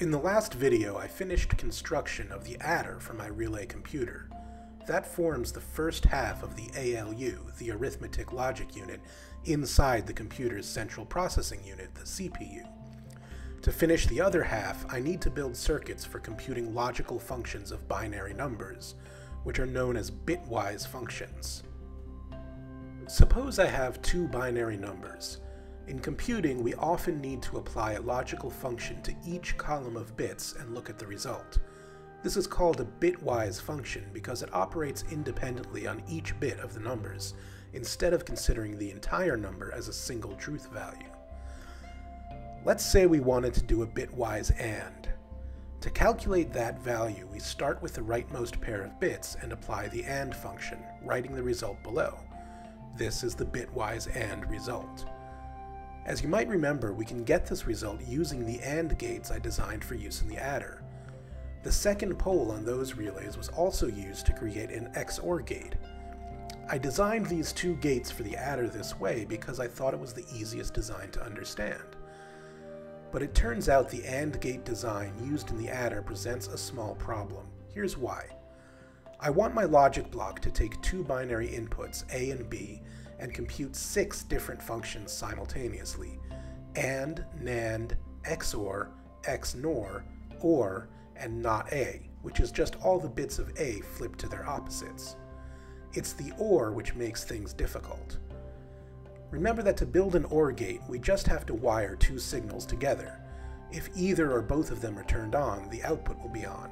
In the last video, I finished construction of the adder for my relay computer. That forms the first half of the ALU, the Arithmetic Logic Unit, inside the computer's central processing unit, the CPU. To finish the other half, I need to build circuits for computing logical functions of binary numbers, which are known as bitwise functions. Suppose I have two binary numbers. In computing, we often need to apply a logical function to each column of bits and look at the result. This is called a bitwise function because it operates independently on each bit of the numbers, instead of considering the entire number as a single truth value. Let's say we wanted to do a bitwise AND. To calculate that value, we start with the rightmost pair of bits and apply the AND function, writing the result below. This is the bitwise AND result. As you might remember, we can get this result using the AND gates I designed for use in the adder. The second pole on those relays was also used to create an XOR gate. I designed these two gates for the adder this way because I thought it was the easiest design to understand. But it turns out the AND gate design used in the adder presents a small problem. Here's why. I want my logic block to take two binary inputs, A and B, and compute six different functions simultaneously AND, NAND, XOR, XNOR, OR, and not A, which is just all the bits of A flipped to their opposites. It's the OR which makes things difficult. Remember that to build an OR gate, we just have to wire two signals together. If either or both of them are turned on, the output will be on.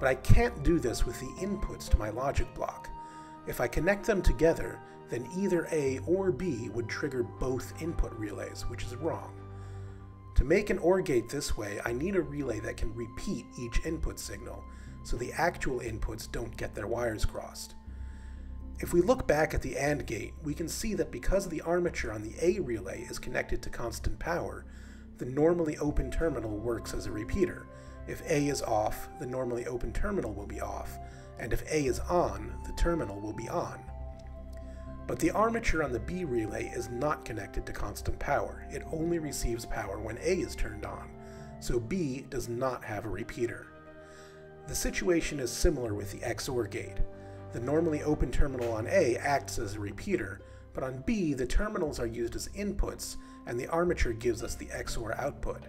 But I can't do this with the inputs to my logic block. If I connect them together, then either A or B would trigger both input relays, which is wrong. To make an OR gate this way, I need a relay that can repeat each input signal, so the actual inputs don't get their wires crossed. If we look back at the AND gate, we can see that because the armature on the A relay is connected to constant power, the normally open terminal works as a repeater. If A is off, the normally open terminal will be off, and if A is on, the terminal will be on. But the armature on the B relay is not connected to constant power. It only receives power when A is turned on, so B does not have a repeater. The situation is similar with the XOR gate. The normally open terminal on A acts as a repeater, but on B the terminals are used as inputs and the armature gives us the XOR output.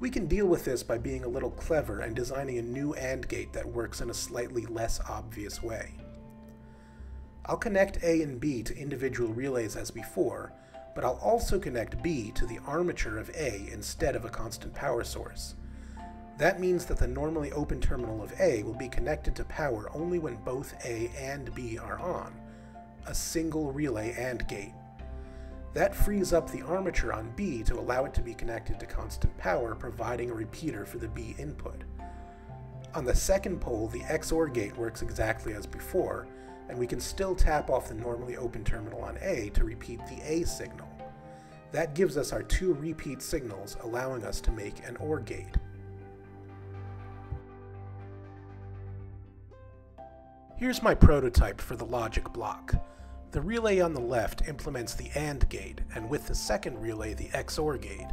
We can deal with this by being a little clever and designing a new AND gate that works in a slightly less obvious way. I'll connect A and B to individual relays as before, but I'll also connect B to the armature of A instead of a constant power source. That means that the normally open terminal of A will be connected to power only when both A and B are on, a single relay AND gate. That frees up the armature on B to allow it to be connected to constant power, providing a repeater for the B input. On the second pole, the XOR gate works exactly as before, and we can still tap off the normally open terminal on A to repeat the A signal. That gives us our two repeat signals, allowing us to make an OR gate. Here's my prototype for the logic block. The relay on the left implements the AND gate, and with the second relay the XOR gate.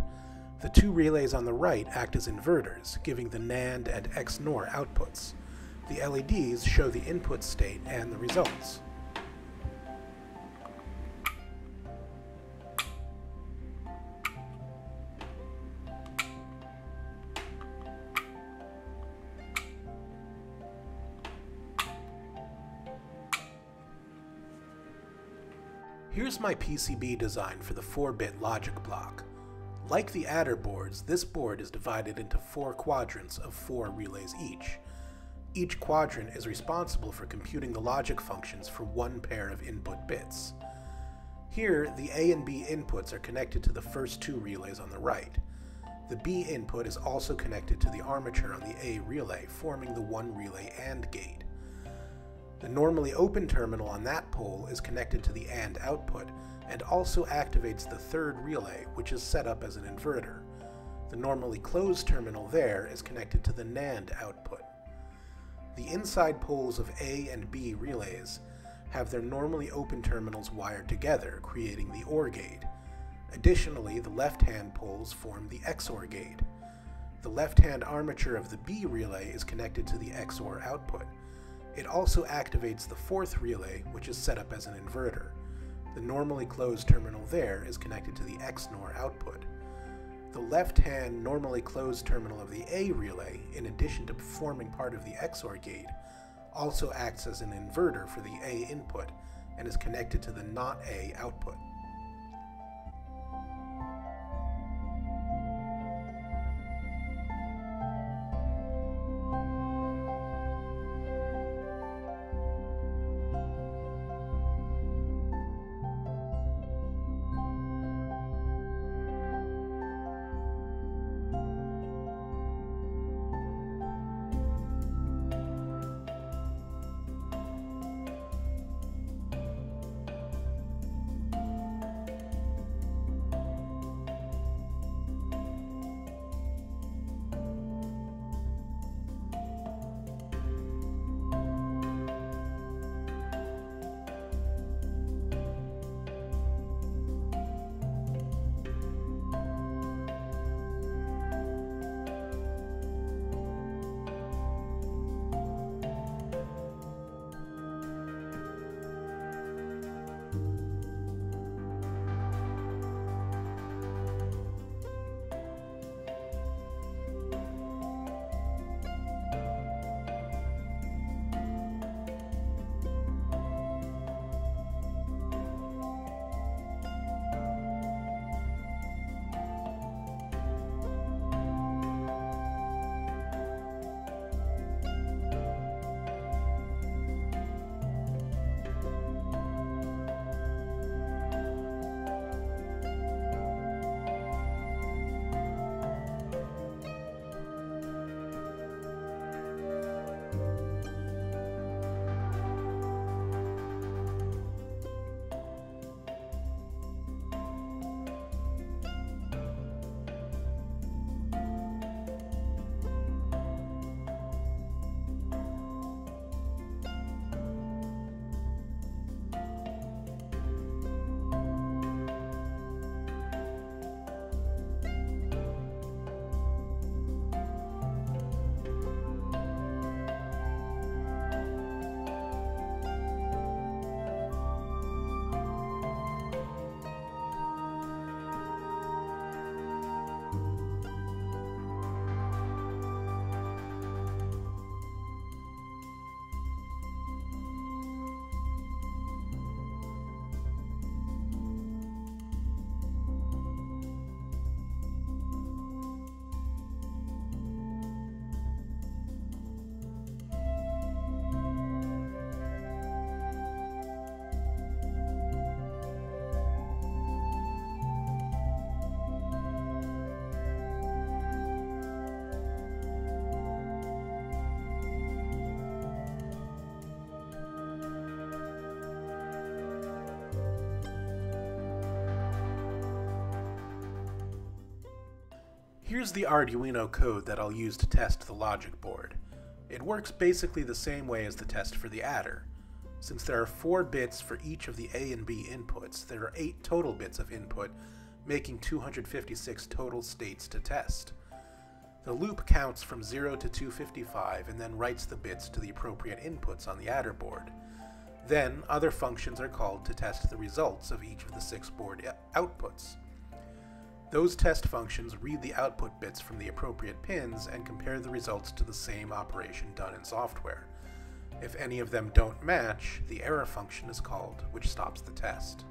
The two relays on the right act as inverters, giving the NAND and XNOR outputs. The LEDs show the input state and the results. Here's my PCB design for the 4-bit logic block. Like the adder boards, this board is divided into four quadrants of four relays each. Each quadrant is responsible for computing the logic functions for one pair of input bits. Here, the A and B inputs are connected to the first two relays on the right. The B input is also connected to the armature on the A relay, forming the one relay AND gate. The normally open terminal on that pole is connected to the AND output, and also activates the third relay, which is set up as an inverter. The normally closed terminal there is connected to the NAND output. The inside poles of A and B relays have their normally open terminals wired together, creating the OR gate. Additionally, the left-hand poles form the XOR gate. The left-hand armature of the B relay is connected to the XOR output. It also activates the fourth relay, which is set up as an inverter. The normally closed terminal there is connected to the XNOR output. The left-hand normally closed terminal of the A relay, in addition to performing part of the XOR gate, also acts as an inverter for the A input and is connected to the not A output. Here's the Arduino code that I'll use to test the logic board. It works basically the same way as the test for the adder. Since there are 4 bits for each of the A and B inputs, there are 8 total bits of input, making 256 total states to test. The loop counts from 0 to 255 and then writes the bits to the appropriate inputs on the adder board. Then, other functions are called to test the results of each of the six board outputs. Those test functions read the output bits from the appropriate pins and compare the results to the same operation done in software. If any of them don't match, the error function is called, which stops the test.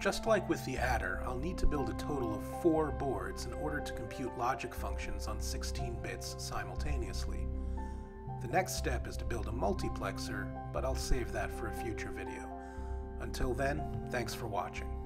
Just like with the adder, I'll need to build a total of four boards in order to compute logic functions on 16 bits simultaneously. The next step is to build a multiplexer, but I'll save that for a future video. Until then, thanks for watching.